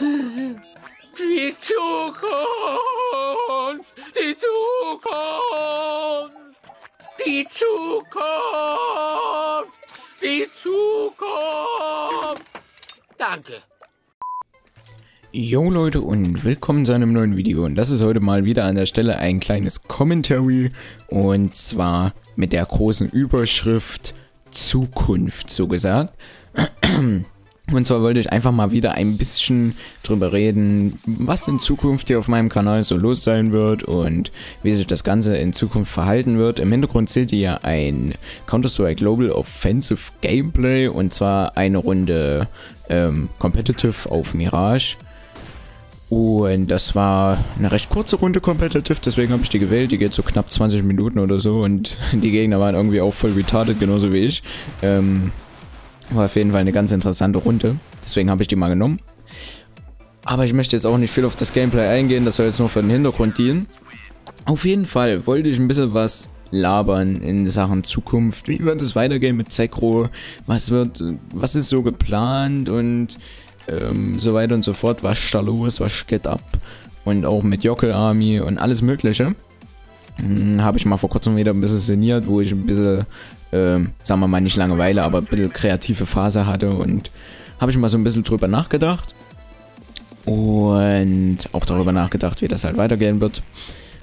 Die Zukunft! Die Zukunft! Die Zukunft! Die Zukunft! Danke. Jo Leute und willkommen zu einem neuen Video und das ist heute mal wieder an der Stelle ein kleines Commentary und zwar mit der großen Überschrift Zukunft so gesagt. Und zwar wollte ich einfach mal wieder ein bisschen drüber reden, was in Zukunft hier auf meinem Kanal so los sein wird und wie sich das Ganze in Zukunft verhalten wird. Im Hintergrund seht ihr ein Counter-Strike Global Offensive Gameplay und zwar eine Runde ähm, Competitive auf Mirage. Und das war eine recht kurze Runde Competitive, deswegen habe ich die gewählt. Die geht so knapp 20 Minuten oder so und die Gegner waren irgendwie auch voll retarded, genauso wie ich. Ähm, war auf jeden Fall eine ganz interessante Runde. Deswegen habe ich die mal genommen. Aber ich möchte jetzt auch nicht viel auf das Gameplay eingehen. Das soll jetzt nur für den Hintergrund dienen. Auf jeden Fall wollte ich ein bisschen was labern in Sachen Zukunft. Wie wird es weitergehen mit Zekro? Was wird, was ist so geplant und ähm, so weiter und so fort. Was ist da los? Was geht ab? Und auch mit Jockel Army und alles mögliche. Hm, Habe ich mal vor kurzem wieder ein bisschen szeniert, wo ich ein bisschen ähm, sagen wir mal nicht Langeweile, aber ein bisschen kreative Phase hatte und habe ich mal so ein bisschen drüber nachgedacht und auch darüber nachgedacht, wie das halt weitergehen wird.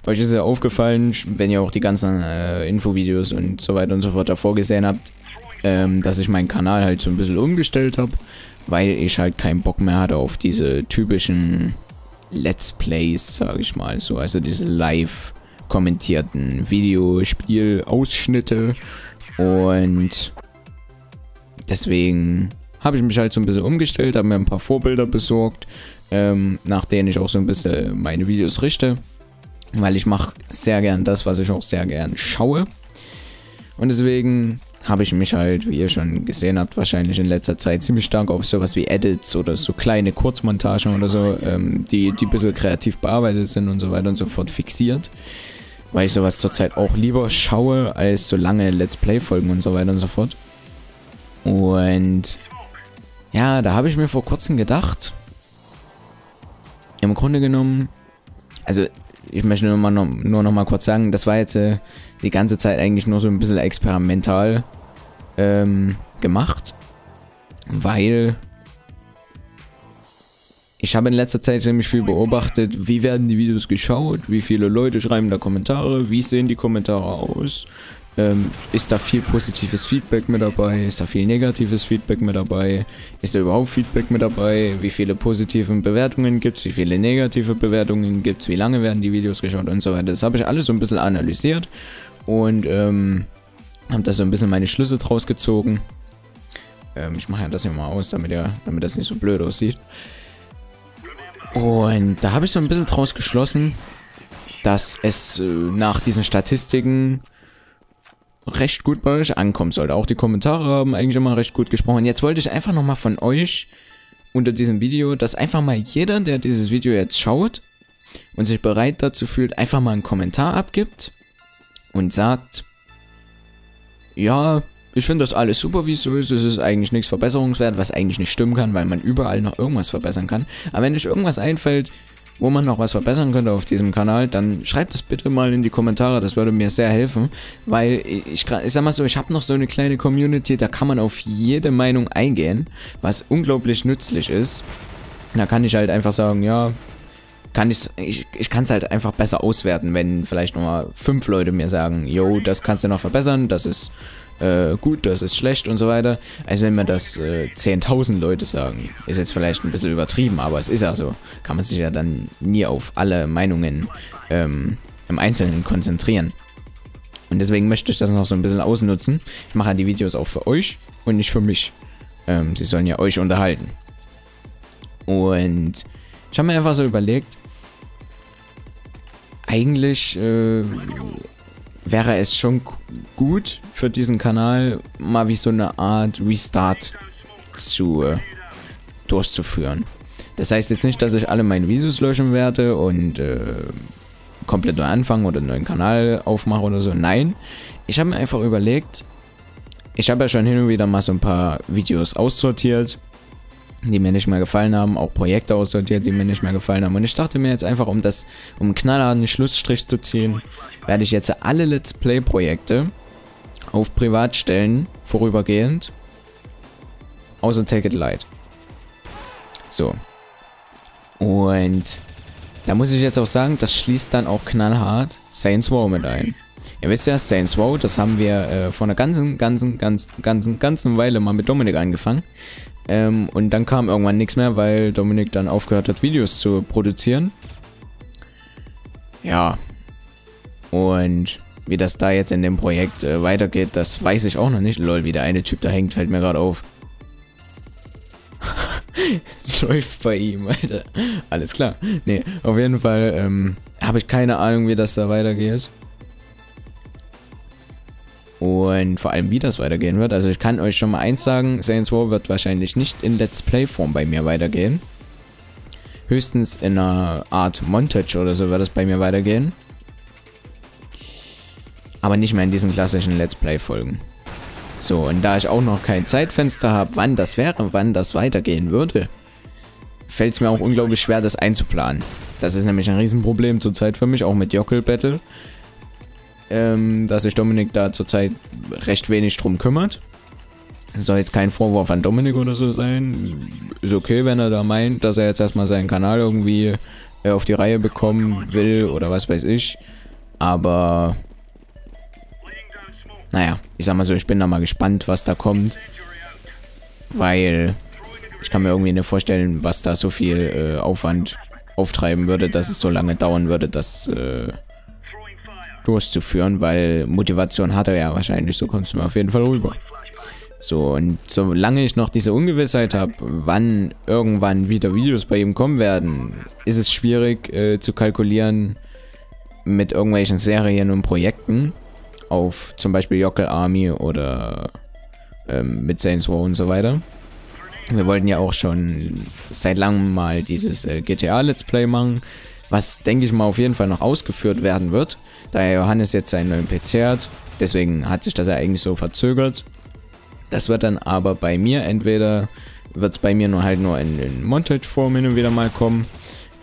Euch ist ja aufgefallen, wenn ihr auch die ganzen äh, Infovideos und so weiter und so fort davor gesehen habt, ähm, dass ich meinen Kanal halt so ein bisschen umgestellt habe, weil ich halt keinen Bock mehr hatte auf diese typischen Let's Plays, sage ich mal so, also diese live kommentierten Videospielausschnitte und deswegen habe ich mich halt so ein bisschen umgestellt, habe mir ein paar Vorbilder besorgt, ähm, nach denen ich auch so ein bisschen meine Videos richte, weil ich mache sehr gern das, was ich auch sehr gern schaue. Und deswegen habe ich mich halt, wie ihr schon gesehen habt, wahrscheinlich in letzter Zeit ziemlich stark auf sowas wie Edits oder so kleine Kurzmontagen oder so, ähm, die, die ein bisschen kreativ bearbeitet sind und so weiter und so fort fixiert weil ich sowas zurzeit auch lieber schaue, als so lange Let's Play-Folgen und so weiter und so fort. Und ja, da habe ich mir vor kurzem gedacht, im Grunde genommen, also ich möchte nur, mal noch, nur noch mal kurz sagen, das war jetzt äh, die ganze Zeit eigentlich nur so ein bisschen experimental ähm, gemacht, weil ich habe in letzter Zeit ziemlich viel beobachtet, wie werden die Videos geschaut, wie viele Leute schreiben da Kommentare, wie sehen die Kommentare aus, ähm, ist da viel positives Feedback mit dabei, ist da viel negatives Feedback mit dabei, ist da überhaupt Feedback mit dabei, wie viele positive Bewertungen gibt es, wie viele negative Bewertungen gibt es, wie lange werden die Videos geschaut und so weiter. Das habe ich alles so ein bisschen analysiert und ähm, habe da so ein bisschen meine Schlüsse draus gezogen. Ähm, ich mache ja das hier mal aus, damit, ja, damit das nicht so blöd aussieht. Und da habe ich so ein bisschen draus geschlossen, dass es äh, nach diesen Statistiken recht gut bei euch ankommen sollte. Auch die Kommentare haben eigentlich immer recht gut gesprochen. Jetzt wollte ich einfach nochmal von euch unter diesem Video, dass einfach mal jeder, der dieses Video jetzt schaut und sich bereit dazu fühlt, einfach mal einen Kommentar abgibt und sagt, ja, ich finde das alles super, wie es so ist. Es ist eigentlich nichts verbesserungswert, was eigentlich nicht stimmen kann, weil man überall noch irgendwas verbessern kann. Aber wenn euch irgendwas einfällt, wo man noch was verbessern könnte auf diesem Kanal, dann schreibt es bitte mal in die Kommentare, das würde mir sehr helfen, weil ich, ich sag mal so, ich habe noch so eine kleine Community, da kann man auf jede Meinung eingehen, was unglaublich nützlich ist. Da kann ich halt einfach sagen, ja, kann ich, ich, ich kann es halt einfach besser auswerten, wenn vielleicht nochmal fünf Leute mir sagen, yo, das kannst du noch verbessern, das ist äh, gut, das ist schlecht und so weiter. Also wenn mir das äh, 10.000 Leute sagen, ist jetzt vielleicht ein bisschen übertrieben, aber es ist ja so. Kann man sich ja dann nie auf alle Meinungen ähm, im Einzelnen konzentrieren. Und deswegen möchte ich das noch so ein bisschen ausnutzen. Ich mache ja die Videos auch für euch und nicht für mich. Ähm, sie sollen ja euch unterhalten. Und ich habe mir einfach so überlegt, eigentlich äh, wäre es schon gut für diesen Kanal, mal wie so eine Art Restart zu äh, durchzuführen. Das heißt jetzt nicht, dass ich alle meine Videos löschen werde und äh, komplett neu anfangen oder einen neuen Kanal aufmache oder so. Nein, ich habe mir einfach überlegt, ich habe ja schon hin und wieder mal so ein paar Videos aussortiert, die mir nicht mehr gefallen haben, auch Projekte aussortiert, die mir nicht mehr gefallen haben. Und ich dachte mir jetzt einfach, um das, um einen knallharten Schlussstrich zu ziehen, werde ich jetzt alle Let's Play-Projekte auf Privat stellen, vorübergehend. Außer Take It Light. So. Und da muss ich jetzt auch sagen, das schließt dann auch knallhart Saints Row mit ein. Ihr wisst ja, Saints Row, das haben wir äh, vor einer ganzen, ganzen, ganzen, ganzen, ganzen Weile mal mit Dominik angefangen. Ähm, und dann kam irgendwann nichts mehr, weil Dominik dann aufgehört hat, Videos zu produzieren. Ja. Und wie das da jetzt in dem Projekt äh, weitergeht, das weiß ich auch noch nicht. Lol, wie der eine Typ da hängt, fällt mir gerade auf. Läuft bei ihm, Alter. Alles klar. Nee, auf jeden Fall ähm, habe ich keine Ahnung, wie das da weitergeht. Und vor allem, wie das weitergehen wird. Also ich kann euch schon mal eins sagen, Saints Row wird wahrscheinlich nicht in Let's Play-Form bei mir weitergehen. Höchstens in einer Art Montage oder so wird es bei mir weitergehen. Aber nicht mehr in diesen klassischen Let's Play-Folgen. So, und da ich auch noch kein Zeitfenster habe, wann das wäre, wann das weitergehen würde, fällt es mir auch unglaublich schwer, das einzuplanen. Das ist nämlich ein Riesenproblem zurzeit für mich, auch mit Jockel Battle ähm, dass sich Dominik da zurzeit recht wenig drum kümmert. Soll jetzt kein Vorwurf an Dominik oder so sein. Ist okay, wenn er da meint, dass er jetzt erstmal seinen Kanal irgendwie äh, auf die Reihe bekommen will oder was weiß ich. Aber naja, ich sag mal so, ich bin da mal gespannt, was da kommt. Weil ich kann mir irgendwie nicht vorstellen, was da so viel äh, Aufwand auftreiben würde, dass es so lange dauern würde, dass äh, durchzuführen, weil Motivation hat er ja wahrscheinlich, so kommst du mir auf jeden Fall rüber. So, und solange ich noch diese Ungewissheit habe, wann irgendwann wieder Videos bei ihm kommen werden, ist es schwierig äh, zu kalkulieren mit irgendwelchen Serien und Projekten auf zum Beispiel Yockel Army oder ähm, mit Saints Row und so weiter. Wir wollten ja auch schon seit langem mal dieses äh, GTA Let's Play machen, was denke ich mal auf jeden Fall noch ausgeführt werden wird da Johannes jetzt seinen neuen PC hat. Deswegen hat sich das ja eigentlich so verzögert. Das wird dann aber bei mir entweder, wird es bei mir nur halt nur in, in Montage-Form hin und wieder mal kommen.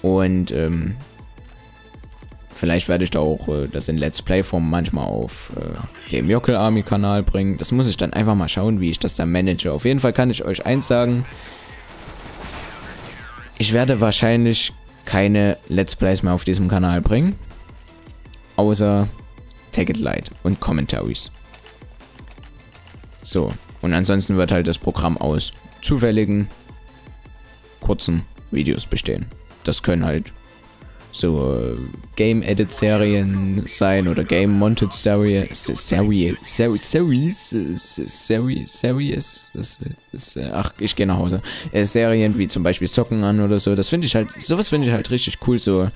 Und ähm, vielleicht werde ich da auch äh, das in Let's Play-Form manchmal auf äh, dem Jockel Army Kanal bringen. Das muss ich dann einfach mal schauen, wie ich das dann manage. Auf jeden Fall kann ich euch eins sagen. Ich werde wahrscheinlich keine Let's Plays mehr auf diesem Kanal bringen außer Take It Light und Commentaries. So, und ansonsten wird halt das Programm aus zufälligen, kurzen Videos bestehen. Das können halt so äh, Game Edit Serien sein oder Game Montage Serie, Serie, Series, Series, Series, ach, ich gehe nach Hause. Äh, Serien wie zum Beispiel Socken an oder so, das finde ich halt, sowas finde ich halt richtig cool. So,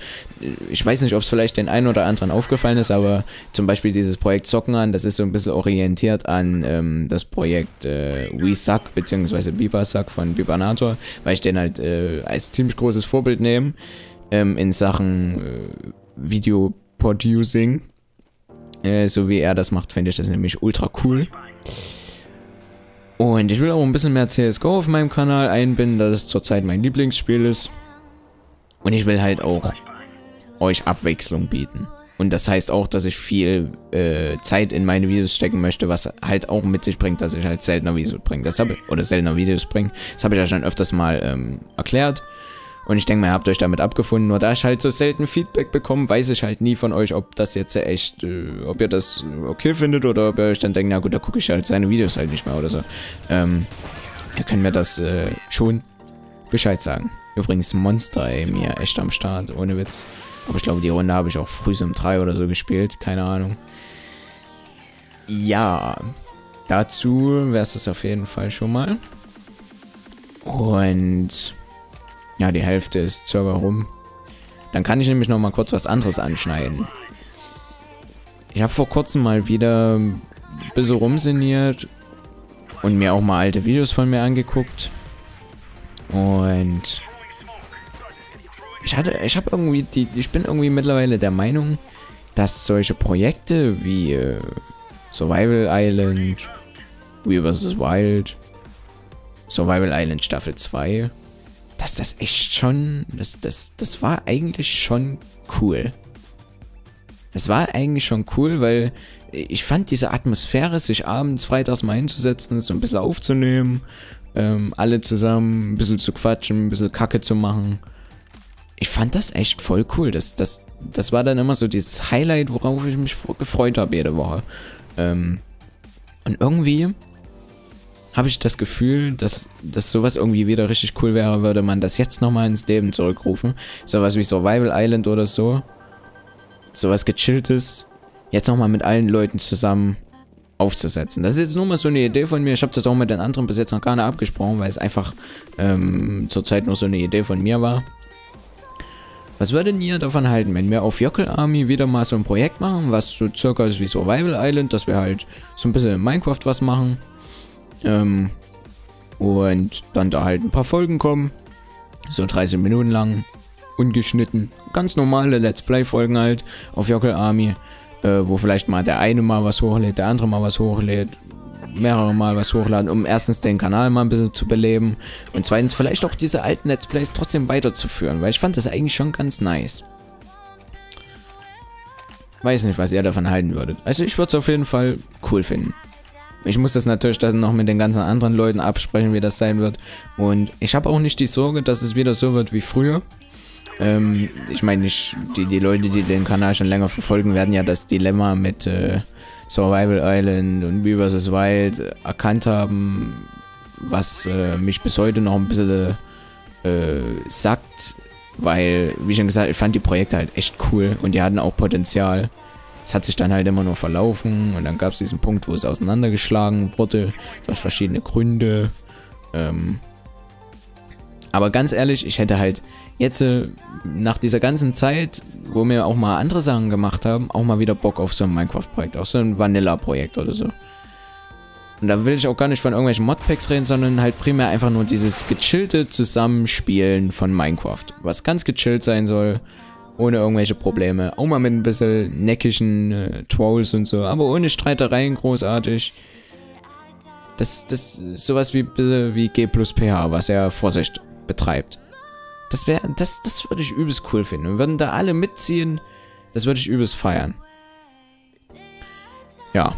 ich weiß nicht, ob es vielleicht den einen oder anderen aufgefallen ist, aber zum Beispiel dieses Projekt Socken an, das ist so ein bisschen orientiert an ähm, das Projekt äh, We Suck beziehungsweise Biber Suck von Bibanator, weil ich den halt äh, als ziemlich großes Vorbild nehme ähm, in Sachen äh, Video-Producing. Äh, so wie er das macht, finde ich das nämlich ultra cool. Und ich will auch ein bisschen mehr CSGO auf meinem Kanal einbinden, da das zurzeit mein Lieblingsspiel ist. Und ich will halt auch euch Abwechslung bieten. Und das heißt auch, dass ich viel äh, Zeit in meine Videos stecken möchte, was halt auch mit sich bringt, dass ich halt seltener Videos bringe. Das habe oder seltener Videos bringe. Das habe ich ja schon öfters mal ähm, erklärt. Und ich denke mal, ihr habt euch damit abgefunden. Nur da ich halt so selten Feedback bekomme, weiß ich halt nie von euch, ob das jetzt echt, äh, ob ihr das okay findet oder ob ihr euch dann denkt, na gut, da gucke ich halt seine Videos halt nicht mehr oder so. Ähm, ihr könnt mir das äh, schon Bescheid sagen. Übrigens, Monster, ey, mir echt am Start, ohne Witz. Aber ich glaube, die Runde habe ich auch früh um 3 oder so gespielt, keine Ahnung. Ja, dazu wäre es das auf jeden Fall schon mal. Und ja, die Hälfte ist circa rum. Dann kann ich nämlich noch mal kurz was anderes anschneiden. Ich habe vor kurzem mal wieder ein bisschen rumsiniert und mir auch mal alte Videos von mir angeguckt. Und ich hatte, ich habe irgendwie die, ich bin irgendwie mittlerweile der Meinung, dass solche Projekte wie äh, Survival Island, We vs. Wild Survival Island Staffel 2, dass das echt schon, das, das, das war eigentlich schon cool. Es war eigentlich schon cool, weil ich fand diese Atmosphäre, sich abends, freitags mal hinzusetzen, so ein bisschen aufzunehmen, ähm, alle zusammen ein bisschen zu quatschen, ein bisschen Kacke zu machen. Ich fand das echt voll cool. Das, das, das war dann immer so dieses Highlight, worauf ich mich gefreut habe jede Woche. Ähm, und irgendwie habe ich das Gefühl, dass, dass sowas irgendwie wieder richtig cool wäre, würde man das jetzt nochmal ins Leben zurückrufen. Sowas wie Survival Island oder so. Sowas gechilltes. Jetzt nochmal mit allen Leuten zusammen aufzusetzen. Das ist jetzt nur mal so eine Idee von mir. Ich habe das auch mit den anderen bis jetzt noch gar nicht abgesprochen, weil es einfach ähm, zurzeit nur so eine Idee von mir war. Was würdet ihr davon halten, wenn wir auf Jockel Army wieder mal so ein Projekt machen, was so circa ist wie Survival Island, dass wir halt so ein bisschen in Minecraft was machen. Ähm, und dann da halt ein paar Folgen kommen. So 30 Minuten lang. Ungeschnitten. Ganz normale Let's Play Folgen halt auf Jockel Army. Äh, wo vielleicht mal der eine mal was hochlädt, der andere mal was hochlädt. Mehrere mal was hochladen, um erstens den Kanal mal ein bisschen zu beleben. Und zweitens vielleicht auch diese alten Let's Plays trotzdem weiterzuführen. Weil ich fand das eigentlich schon ganz nice. Weiß nicht, was ihr davon halten würdet. Also ich würde es auf jeden Fall cool finden. Ich muss das natürlich dann noch mit den ganzen anderen Leuten absprechen, wie das sein wird. Und ich habe auch nicht die Sorge, dass es wieder so wird wie früher. Ähm, ich meine, die, die Leute, die den Kanal schon länger verfolgen, werden ja das Dilemma mit äh, Survival Island und Wie vs. Wild erkannt haben, was äh, mich bis heute noch ein bisschen äh, sagt, weil, wie schon gesagt, ich fand die Projekte halt echt cool und die hatten auch Potenzial. Es hat sich dann halt immer nur verlaufen und dann gab es diesen Punkt, wo es auseinandergeschlagen wurde, durch verschiedene Gründe. Ähm, aber ganz ehrlich, ich hätte halt jetzt äh, nach dieser ganzen Zeit, wo wir auch mal andere Sachen gemacht haben, auch mal wieder Bock auf so ein Minecraft-Projekt, auch so ein Vanilla-Projekt oder so. Und da will ich auch gar nicht von irgendwelchen Modpacks reden, sondern halt primär einfach nur dieses gechillte Zusammenspielen von Minecraft. Was ganz gechillt sein soll, ohne irgendwelche Probleme. Auch mal mit ein bisschen neckigen äh, Trolls und so, aber ohne Streitereien großartig. Das, das ist sowas wie, wie G plus PH, was er Vorsicht betreibt. Das wäre, das, das würde ich übelst cool finden. Und würden da alle mitziehen, das würde ich übelst feiern. Ja.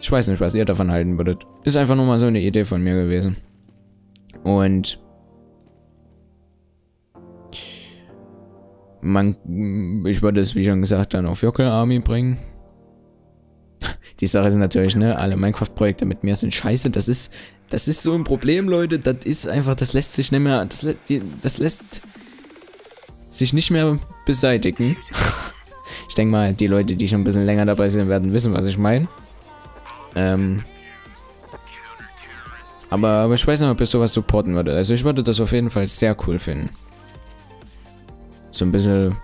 Ich weiß nicht, was ihr davon halten würdet. Ist einfach nur mal so eine Idee von mir gewesen. Und man, ich würde es, wie schon gesagt, dann auf Jockel Army bringen. Die Sache ist natürlich, ne, alle Minecraft-Projekte mit mir sind scheiße. Das ist, das ist so ein Problem, Leute. Das ist einfach, das lässt sich nicht mehr, das, das lässt sich nicht mehr beseitigen. ich denke mal, die Leute, die schon ein bisschen länger dabei sind, werden wissen, was ich meine. Ähm, aber, aber ich weiß nicht, ob ich sowas supporten würde. Also ich würde das auf jeden Fall sehr cool finden. So ein bisschen,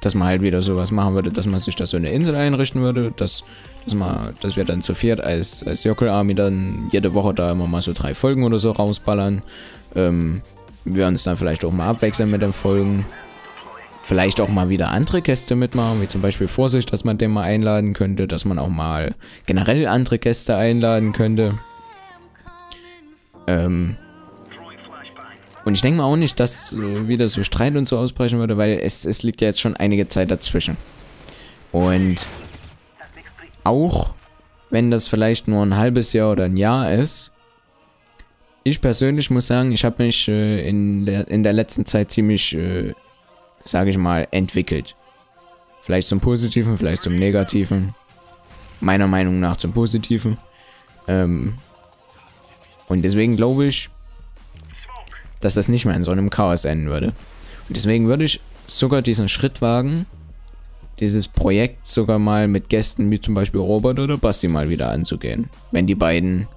dass man halt wieder sowas machen würde, dass man sich da so eine Insel einrichten würde, dass, dass, man, dass wir dann zu viert als, als Jockel Army dann jede Woche da immer mal so drei Folgen oder so rausballern. Ähm, wir uns dann vielleicht auch mal abwechseln mit den Folgen. Vielleicht auch mal wieder andere Gäste mitmachen, wie zum Beispiel Vorsicht, dass man den mal einladen könnte, dass man auch mal generell andere Gäste einladen könnte. Ähm, und ich denke mal auch nicht, dass äh, wieder so Streit und so ausbrechen würde, weil es, es liegt ja jetzt schon einige Zeit dazwischen. Und auch wenn das vielleicht nur ein halbes Jahr oder ein Jahr ist, ich persönlich muss sagen, ich habe mich äh, in, der, in der letzten Zeit ziemlich äh, sage ich mal, entwickelt. Vielleicht zum Positiven, vielleicht zum Negativen. Meiner Meinung nach zum Positiven. Ähm, und deswegen glaube ich, dass das nicht mehr in so einem Chaos enden würde. Und deswegen würde ich sogar diesen Schritt wagen, dieses Projekt sogar mal mit Gästen wie zum Beispiel Robert oder Basti mal wieder anzugehen. Wenn die beiden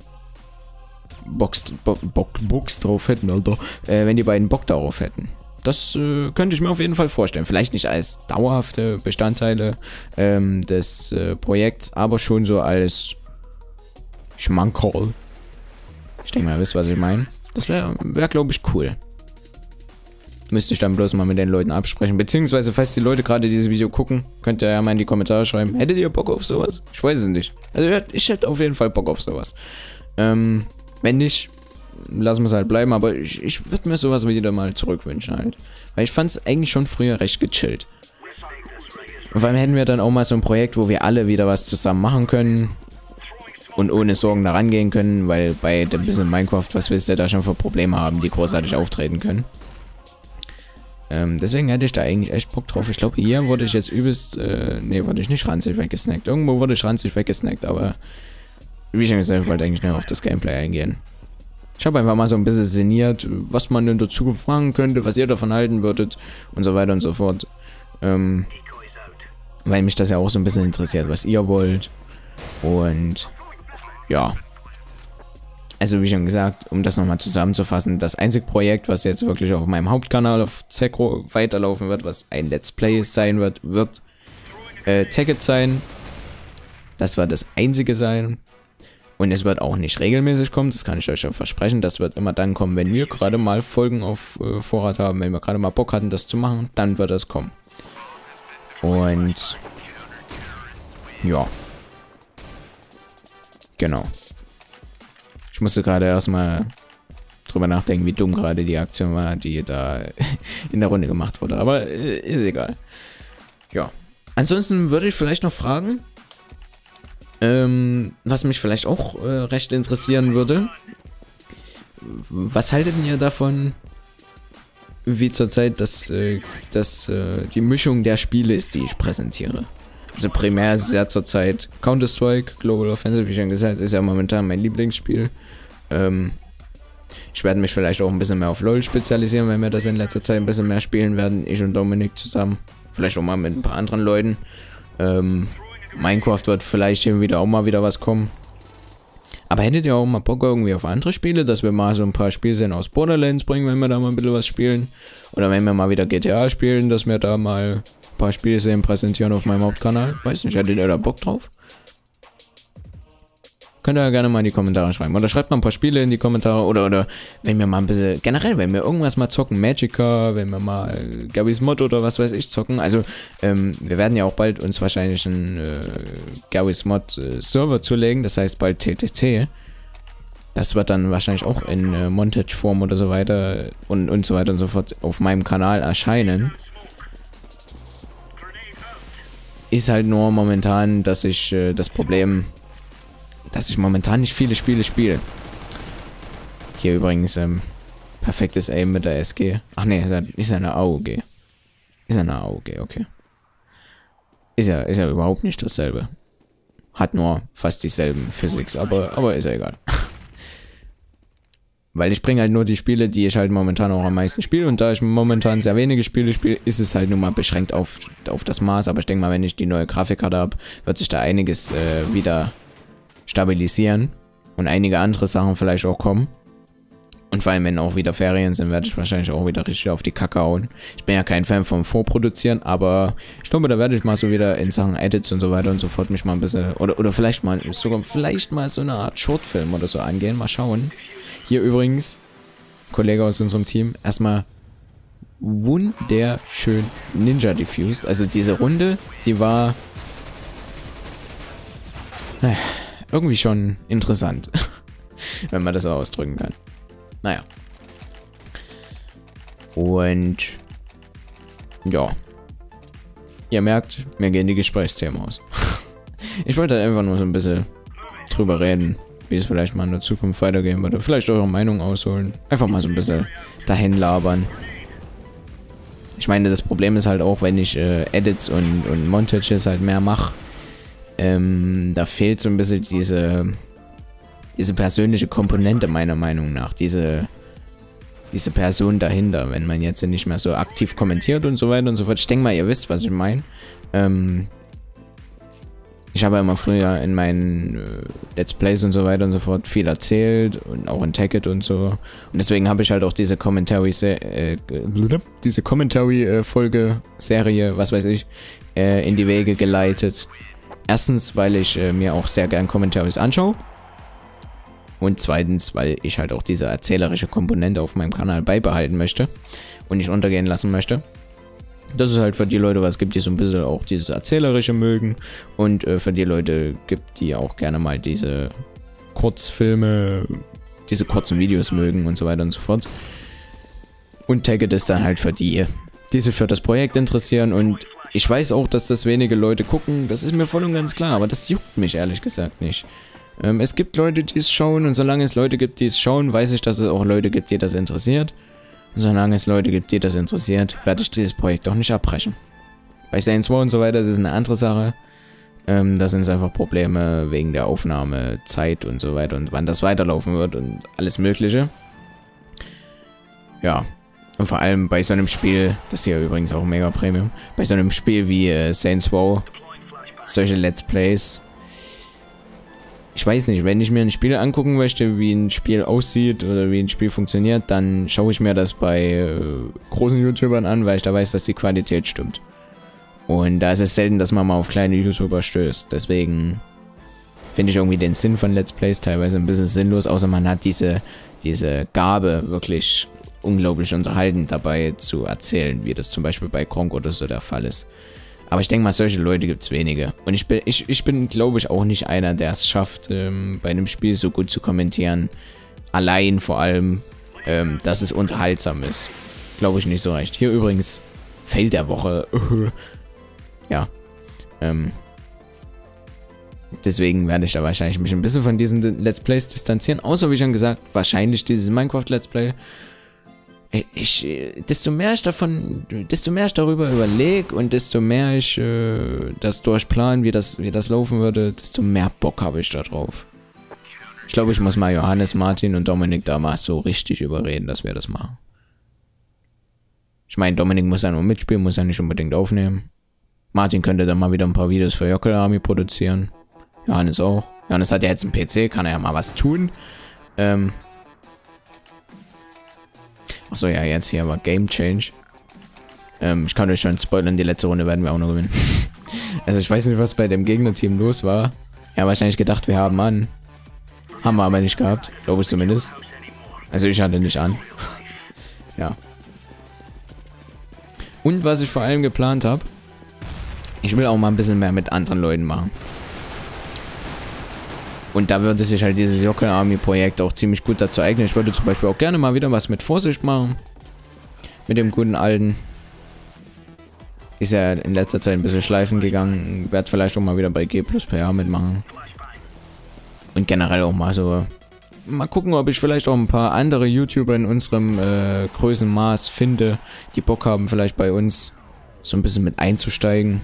Box, Bo Box drauf hätten, Alter. Äh, wenn die beiden Bock darauf hätten. Das äh, könnte ich mir auf jeden Fall vorstellen. Vielleicht nicht als dauerhafte Bestandteile ähm, des äh, Projekts, aber schon so als Schmankerl. Ich denke mal, ihr wisst, was ich meine. Das wäre, wär, glaube ich, cool. Müsste ich dann bloß mal mit den Leuten absprechen. Beziehungsweise, falls die Leute gerade dieses Video gucken, könnt ihr ja mal in die Kommentare schreiben. Hättet ihr Bock auf sowas? Ich weiß es nicht. Also ich hätte auf jeden Fall Bock auf sowas. Ähm, Wenn nicht, lassen wir es halt bleiben, aber ich, ich würde mir sowas wieder mal zurückwünschen halt. Weil ich fand es eigentlich schon früher recht gechillt. Vor allem hätten wir dann auch mal so ein Projekt, wo wir alle wieder was zusammen machen können. Und ohne Sorgen da rangehen können, weil bei dem bisschen Minecraft, was willst du da schon für Probleme haben, die großartig auftreten können. Ähm, deswegen hätte ich da eigentlich echt Bock drauf. Ich glaube, hier wurde ich jetzt übelst, äh, nee, wurde ich nicht ranzig weggesnackt. Irgendwo wurde ich ranzig weggesnackt, aber wie schon gesagt, ich wollte eigentlich nur auf das Gameplay eingehen. Ich habe einfach mal so ein bisschen sinniert, was man denn dazu fragen könnte, was ihr davon halten würdet und so weiter und so fort. Ähm, weil mich das ja auch so ein bisschen interessiert, was ihr wollt. Und ja, also wie schon gesagt, um das nochmal zusammenzufassen, das einzige Projekt, was jetzt wirklich auf meinem Hauptkanal auf Zekro weiterlaufen wird, was ein Let's Play sein wird, wird äh, Tacket sein. Das wird das einzige sein. Und es wird auch nicht regelmäßig kommen, das kann ich euch schon versprechen. Das wird immer dann kommen, wenn wir gerade mal Folgen auf äh, Vorrat haben, wenn wir gerade mal Bock hatten, das zu machen, dann wird das kommen. Und ja. Genau. Ich musste gerade erstmal drüber nachdenken, wie dumm gerade die Aktion war, die da in der Runde gemacht wurde. Aber äh, ist egal. Ja. Ansonsten würde ich vielleicht noch fragen, ähm, was mich vielleicht auch äh, recht interessieren würde. Was haltet ihr davon, wie zurzeit das, äh, das, äh, die Mischung der Spiele ist, die ich präsentiere? Also primär ist es ja zurzeit Counter-Strike, Global Offensive, wie schon gesagt, ist ja momentan mein Lieblingsspiel. Ähm, ich werde mich vielleicht auch ein bisschen mehr auf LoL spezialisieren, wenn wir das in letzter Zeit ein bisschen mehr spielen werden, ich und Dominik zusammen. Vielleicht auch mal mit ein paar anderen Leuten. Ähm, Minecraft wird vielleicht hier wieder auch mal wieder was kommen. Aber hättet ihr auch mal Bock irgendwie auf andere Spiele, dass wir mal so ein paar Spielserien aus Borderlands bringen, wenn wir da mal ein bisschen was spielen? Oder wenn wir mal wieder GTA spielen, dass wir da mal ein paar Spielserien präsentieren auf meinem Hauptkanal. Weiß nicht, hättet ihr da Bock drauf? Könnt ihr ja gerne mal in die Kommentare schreiben. Oder schreibt mal ein paar Spiele in die Kommentare. Oder, oder wenn wir mal ein bisschen, generell, wenn wir irgendwas mal zocken, Magica, wenn wir mal Gabby's Mod oder was weiß ich zocken. Also, ähm, wir werden ja auch bald uns wahrscheinlich einen äh, Gabby's Mod äh, Server zulegen. Das heißt bald TTT. Das wird dann wahrscheinlich auch in äh, Montage-Form oder so weiter und, und so weiter und so fort auf meinem Kanal erscheinen. Ist halt nur momentan, dass ich äh, das Problem, dass ich momentan nicht viele Spiele spiele. Hier übrigens, ähm, perfektes Aim mit der SG. Ach nee, ist eine AOG. Ist eine AOG, okay. Ist ja, ist ja überhaupt nicht dasselbe. Hat nur fast dieselben Physics, aber, aber ist ja egal. Weil ich bringe halt nur die Spiele, die ich halt momentan auch am meisten spiele. Und da ich momentan sehr wenige Spiele spiele, ist es halt nur mal beschränkt auf, auf das Maß. Aber ich denke mal, wenn ich die neue Grafikkarte habe, wird sich da einiges äh, wieder stabilisieren. Und einige andere Sachen vielleicht auch kommen. Und vor allem, wenn auch wieder Ferien sind, werde ich wahrscheinlich auch wieder richtig auf die Kacke hauen. Ich bin ja kein Fan vom Vorproduzieren, aber ich glaube, da werde ich mal so wieder in Sachen Edits und so weiter und so fort mich mal ein bisschen, oder, oder vielleicht mal, sogar vielleicht mal so eine Art Shortfilm oder so angehen, mal schauen. Hier übrigens, Kollege aus unserem Team, erstmal wunderschön Ninja diffused. Also diese Runde, die war irgendwie schon interessant, wenn man das so ausdrücken kann. Naja. Und ja. Ihr merkt, mir gehen die Gesprächsthemen aus. ich wollte einfach nur so ein bisschen drüber reden, wie es vielleicht mal in der Zukunft weitergehen würde. Vielleicht eure Meinung ausholen. Einfach mal so ein bisschen dahin labern. Ich meine, das Problem ist halt auch, wenn ich äh, Edits und, und Montages halt mehr mache, ähm, da fehlt so ein bisschen diese, diese persönliche Komponente meiner Meinung nach. Diese, diese Person dahinter, wenn man jetzt nicht mehr so aktiv kommentiert und so weiter und so fort. Ich denke mal, ihr wisst, was ich meine. Ähm, ich habe ja immer früher in meinen äh, Let's Plays und so weiter und so fort viel erzählt und auch in Tacket und so. Und deswegen habe ich halt auch diese Commentary äh, diese Commentary äh, Serie, was weiß ich, äh, in die Wege geleitet. Erstens, weil ich äh, mir auch sehr gern Commentaries anschaue. Und zweitens, weil ich halt auch diese erzählerische Komponente auf meinem Kanal beibehalten möchte und nicht untergehen lassen möchte dass es halt für die Leute was gibt, die so ein bisschen auch dieses Erzählerische mögen und äh, für die Leute gibt, die auch gerne mal diese Kurzfilme diese kurzen Videos mögen und so weiter und so fort. Und tagge das dann halt für die, die sich für das Projekt interessieren und ich weiß auch, dass das wenige Leute gucken, das ist mir voll und ganz klar, aber das juckt mich ehrlich gesagt nicht. Ähm, es gibt Leute, die es schauen und solange es Leute gibt, die es schauen, weiß ich, dass es auch Leute gibt, die das interessiert. Solange es Leute gibt, die das interessiert, werde ich dieses Projekt auch nicht abbrechen. Bei Saints 2 und so weiter ist es eine andere Sache. Ähm, da sind es einfach Probleme wegen der Aufnahmezeit und so weiter und wann das weiterlaufen wird und alles mögliche. Ja, und vor allem bei so einem Spiel, das hier übrigens auch mega Premium, bei so einem Spiel wie äh, Saints Row, solche Let's Plays. Ich weiß nicht, wenn ich mir ein Spiel angucken möchte, wie ein Spiel aussieht oder wie ein Spiel funktioniert, dann schaue ich mir das bei äh, großen YouTubern an, weil ich da weiß, dass die Qualität stimmt. Und da ist es selten, dass man mal auf kleine YouTuber stößt. Deswegen finde ich irgendwie den Sinn von Let's Plays teilweise ein bisschen sinnlos, außer man hat diese, diese Gabe, wirklich unglaublich unterhaltend dabei zu erzählen, wie das zum Beispiel bei Kronk oder so der Fall ist. Aber ich denke mal, solche Leute gibt es wenige. Und ich bin, ich, ich bin glaube ich, auch nicht einer, der es schafft, ähm, bei einem Spiel so gut zu kommentieren. Allein vor allem, ähm, dass es unterhaltsam ist. Glaube ich nicht so recht. Hier übrigens, Fail der Woche. ja. Ähm, deswegen werde ich da wahrscheinlich mich ein bisschen von diesen Let's Plays distanzieren. Außer, wie schon gesagt, wahrscheinlich dieses Minecraft Let's Play ich, desto mehr ich davon, desto mehr ich darüber überlege und desto mehr ich äh, das durchplan, wie das, wie das laufen würde, desto mehr Bock habe ich da drauf. Ich glaube, ich muss mal Johannes, Martin und Dominik da mal so richtig überreden, dass wir das machen. Ich meine, Dominik muss ja nur mitspielen, muss ja nicht unbedingt aufnehmen. Martin könnte dann mal wieder ein paar Videos für Jockel Army produzieren. Johannes auch. Johannes hat ja jetzt einen PC, kann er ja mal was tun. Ähm, Achso, ja, jetzt hier aber Game Change. Ähm, ich kann euch schon spoilern, die letzte Runde werden wir auch noch gewinnen. also ich weiß nicht, was bei dem Gegnerteam los war. Ja, wahrscheinlich gedacht, wir haben an. Haben wir aber nicht gehabt. Glaube ich zumindest. Also ich hatte nicht an. ja. Und was ich vor allem geplant habe, ich will auch mal ein bisschen mehr mit anderen Leuten machen. Und da würde sich halt dieses Yokai Army Projekt auch ziemlich gut dazu eignen. Ich würde zum Beispiel auch gerne mal wieder was mit Vorsicht machen. Mit dem guten alten. Ist ja in letzter Zeit ein bisschen schleifen gegangen. Werde vielleicht auch mal wieder bei G plus PR mitmachen. Und generell auch mal so. Mal gucken, ob ich vielleicht auch ein paar andere YouTuber in unserem äh, Größenmaß finde, die Bock haben, vielleicht bei uns so ein bisschen mit einzusteigen.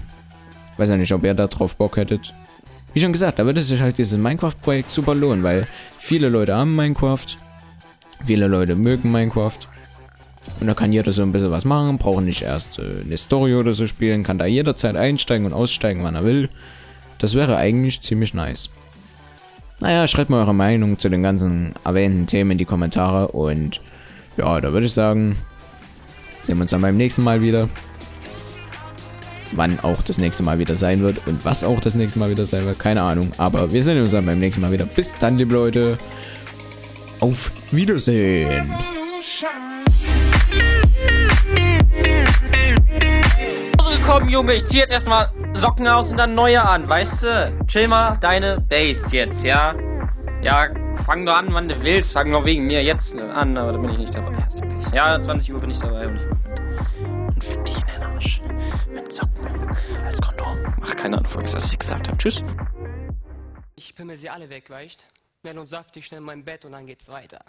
Weiß ja nicht, ob ihr da drauf Bock hättet. Wie schon gesagt, da würde sich halt dieses Minecraft-Projekt super lohnen, weil viele Leute haben Minecraft, viele Leute mögen Minecraft. Und da kann jeder so ein bisschen was machen, braucht nicht erst äh, eine Story oder so spielen, kann da jederzeit einsteigen und aussteigen, wann er will. Das wäre eigentlich ziemlich nice. Naja, schreibt mal eure Meinung zu den ganzen erwähnten Themen in die Kommentare und ja, da würde ich sagen, sehen wir uns dann beim nächsten Mal wieder wann auch das nächste Mal wieder sein wird und was auch das nächste Mal wieder sein wird, keine Ahnung. Aber wir sehen uns dann beim nächsten Mal wieder. Bis dann, liebe Leute. Auf Wiedersehen. Komm, Junge, ich zieh jetzt erstmal Socken aus und dann neue an, weißt du? Chill mal deine Base jetzt, ja? Ja, fang doch an, wann du willst. Fang doch wegen mir jetzt an, aber da bin ich nicht dabei. Ja, 20 Uhr bin ich dabei und, und fick dich in den Arsch. Socken als Kondom. Ach, keine Ahnung, was ich gesagt habe. Tschüss. Ich pimmel sie alle weg, weißt? Schnell und saftig, schnell in mein Bett und dann geht's weiter.